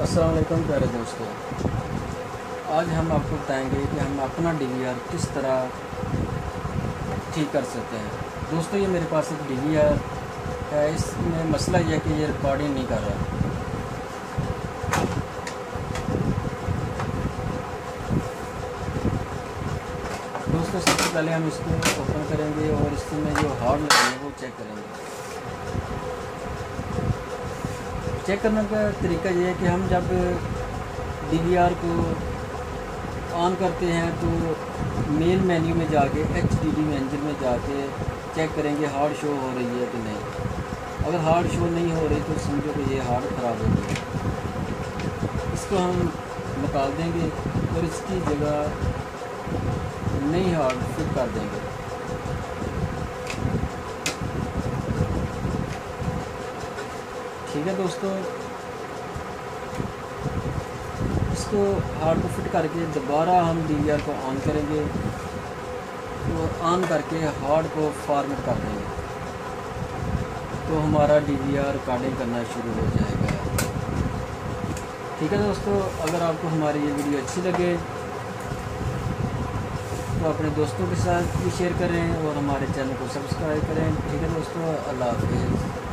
السلام علیکم پیارے دوستو۔ آج ہم آپ کو بتائیں گے کہ ہم اپنا ڈی وی آر کس طرح ٹھیک کر سکتے ہیں۔ دوستو، یہ میرے پاس ایک ڈی وی آر ہے۔ اس میں مسئلہ یہ ہے کہ یہ ریکارڈنگ نہیں کر رہا۔ دوستو، سب سے پہلے ہم اس کو اوپن کریں گے اور اس میں جو ہارڈ لگے ہیں وہ چیک کریں گے۔ چیک کرنے کا طریقہ یہ ہے کہ ہم جب ڈی وی آر کو آن کرتے ہیں تو مین مینیو میں جا کے ایچ ڈی ڈی مینجر میں جا کے چیک کریں گے ہارڈ شو ہو رہی ہے کہ نہیں۔ اگر ہارڈ شو نہیں ہو رہی تو سمجھو کہ یہ ہارڈ خراب ہو گئی اس کو ہم نکال دیں گے اور اس کی جگہ نئی ہارڈ فٹ کر دیں گے۔ ٹھیک ہے دوستو اس کو ہارڈ کو فٹ کر کے دوبارہ ہم ڈی وی آر کو آن کریں گے اور آن کر کے ہارڈ کو فارمیٹ کر دیں گے تو ہمارا ڈی وی آر ریکارڈنگ کرنا شروع ہو جائے گا ٹھیک ہے دوستو اگر آپ کو ہماری یہ ویڈیو اچھی لگے تو اپنے دوستوں کے ساتھ بھی شیئر کریں اور ہمارے چینل کو سبسکرائب کریں ٹھیک ہے دوستو اللہ حافظ